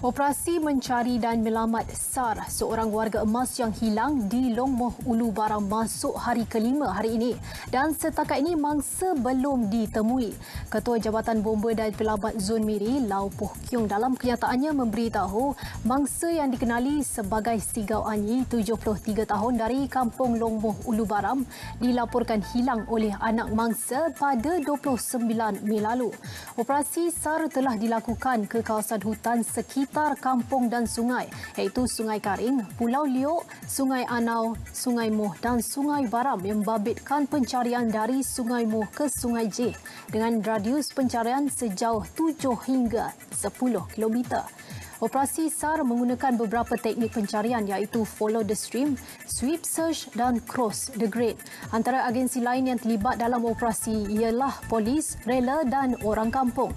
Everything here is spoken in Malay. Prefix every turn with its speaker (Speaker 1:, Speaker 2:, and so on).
Speaker 1: Operasi mencari dan melamat SAR seorang warga emas yang hilang di Long Moh Ulu Barang masuk hari kelima hari ini dan setakat ini mangsa belum ditemui. Ketua Jabatan Bomba dan Pelabat Zon Miri, Lau Poh Kiong dalam kenyataannya memberitahu mangsa yang dikenali sebagai Sigau Anyi, 73 tahun dari kampung Long Moh Ulu Baram dilaporkan hilang oleh anak mangsa pada 29 Mei lalu. Operasi SAR telah dilakukan ke kawasan hutan sekitar sekitar kampung dan sungai iaitu Sungai Karing, Pulau Liok, Sungai Anau, Sungai Moh dan Sungai Baram yang membabitkan pencarian dari Sungai Moh ke Sungai J dengan radius pencarian sejauh 7 hingga 10 km. Operasi SAR menggunakan beberapa teknik pencarian iaitu follow the stream, sweep search dan cross the grade. Antara agensi lain yang terlibat dalam operasi ialah polis, rela dan orang kampung.